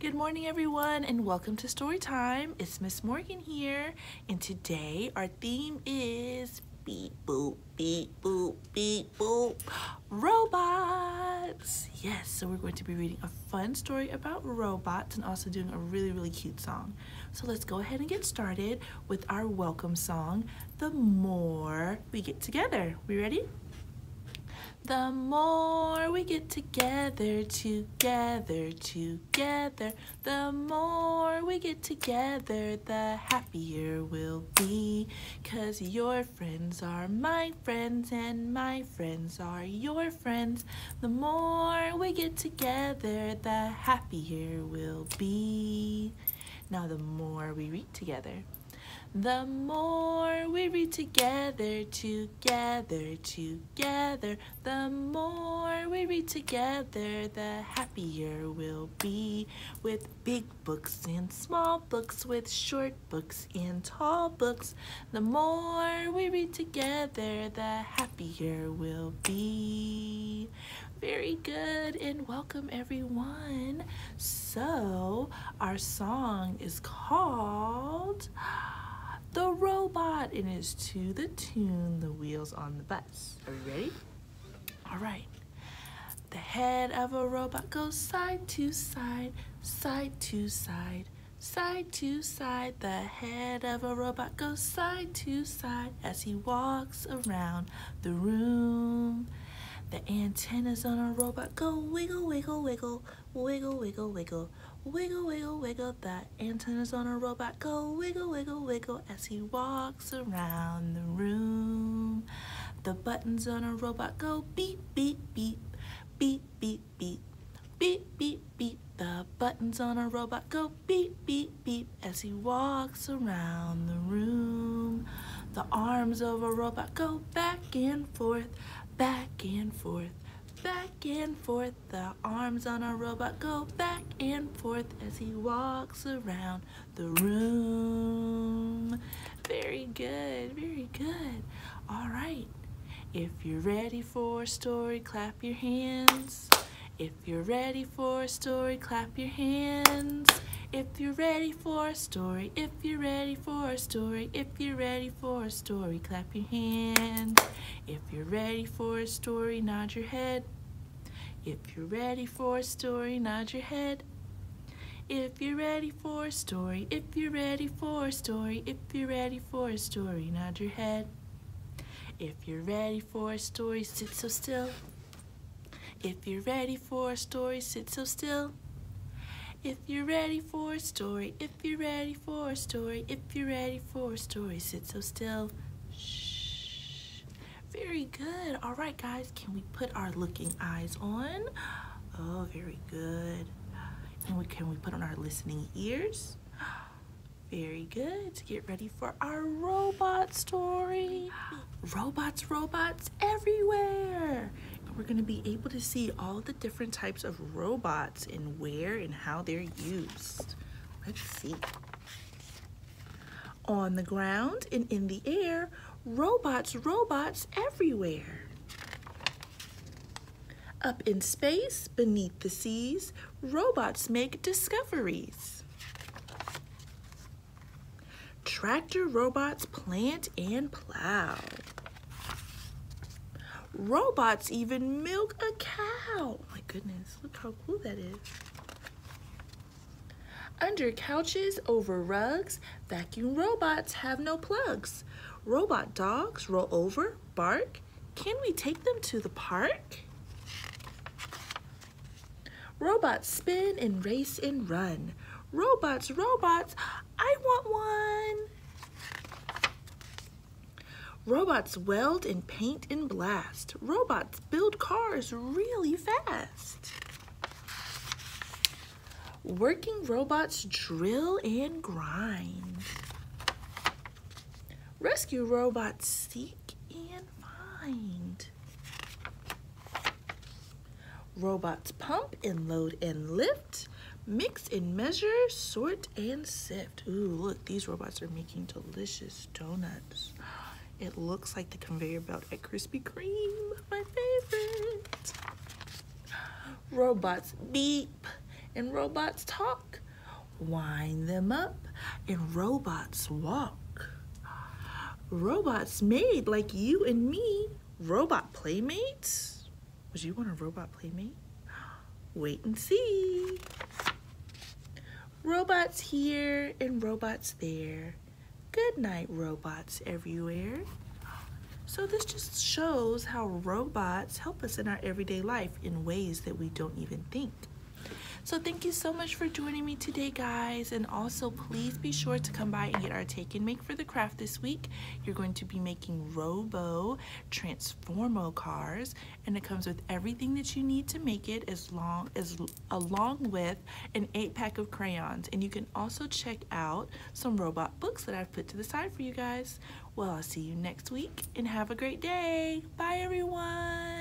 Good morning, everyone, and welcome to Story Time. It's Miss Morgan here, and today our theme is beep boop, beep boop, beep boop, robots. Yes, so we're going to be reading a fun story about robots and also doing a really, really cute song. So let's go ahead and get started with our welcome song, The More We Get Together. We ready? The more we get together, together, together, the more we get together, the happier we'll be. Cause your friends are my friends, and my friends are your friends. The more we get together, the happier we'll be. Now, the more we read together, the more we read together, together, together, the more we read together, the happier we'll be. With big books and small books, with short books and tall books, the more we read together, the happier we'll be. Very good, and welcome everyone. So, our song is called The Robot and is to the tune The Wheels on the Bus. Are we ready? All right. The head of a robot goes side to side, side to side, side to side. The head of a robot goes side to side as he walks around the room. Antennas on a robot go wiggle, wiggle, wiggle, wiggle, wiggle, wiggle, wiggle, wiggle, wiggle. The antennas on a robot go wiggle, wiggle, wiggle as he walks around the room. The buttons on a robot go beep, beep, beep, beep, beep, beep, beep, beep, beep. The buttons on a robot go beep, beep, beep as he walks around the room. The arms of a robot go back and forth, back and forth, back and forth. The arms on a robot go back and forth as he walks around the room. Very good, very good. All right. If you're ready for a story, clap your hands. If you're ready for a story, clap your hands. If you're ready for a story, if you're ready for a story, if you're ready for a story, clap your hands. If you're ready for a story, nod your head. If you're ready for a story, nod your head. If you're ready for a story, if you're ready for a story, if you're ready for a story, nod your head. If you're ready for a story, sit so still. If you're ready for a story, sit so still. If you're ready for a story, if you're ready for a story, if you're ready for a story, sit so still. Shh. Very good. All right, guys, can we put our looking eyes on? Oh, very good. And we can we put on our listening ears? Very good. To get ready for our robot story. Robots, robots everywhere we're going to be able to see all the different types of robots and where and how they're used. Let's see. On the ground and in the air, robots, robots everywhere. Up in space, beneath the seas, robots make discoveries. Tractor robots plant and plow. Robots even milk a cow. Oh my goodness, look how cool that is. Under couches, over rugs, vacuum robots have no plugs. Robot dogs roll over, bark. Can we take them to the park? Robots spin and race and run. Robots, robots, I want one. Robots weld and paint and blast. Robots build cars really fast. Working robots drill and grind. Rescue robots seek and find. Robots pump and load and lift. Mix and measure, sort and sift. Ooh, look, these robots are making delicious donuts. It looks like the conveyor belt at Krispy Kreme, my favorite. Robots beep and robots talk. Wind them up and robots walk. Robots made like you and me. Robot playmates? Would you want a robot playmate? Wait and see. Robots here and robots there. Good night, robots everywhere. So this just shows how robots help us in our everyday life in ways that we don't even think. So thank you so much for joining me today, guys. And also, please be sure to come by and get our take and make for the craft this week. You're going to be making Robo Transformo cars, and it comes with everything that you need to make it, as long as along with an eight pack of crayons. And you can also check out some robot books that I've put to the side for you guys. Well, I'll see you next week, and have a great day. Bye, everyone.